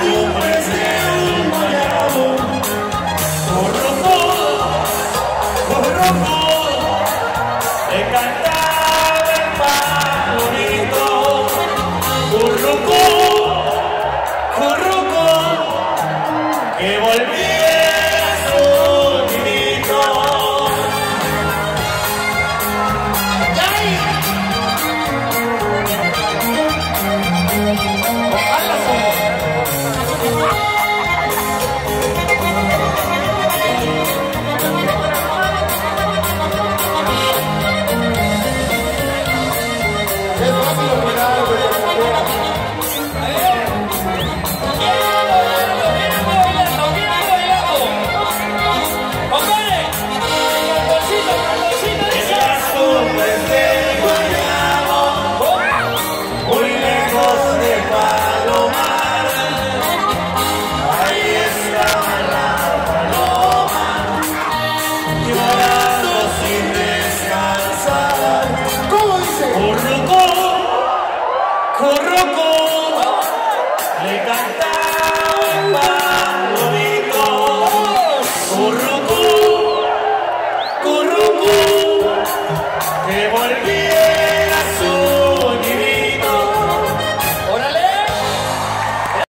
Un precioso collarón, un rojo, un rojo, el cantar del pan bonito, un rojo, un rojo, que volví a... que volví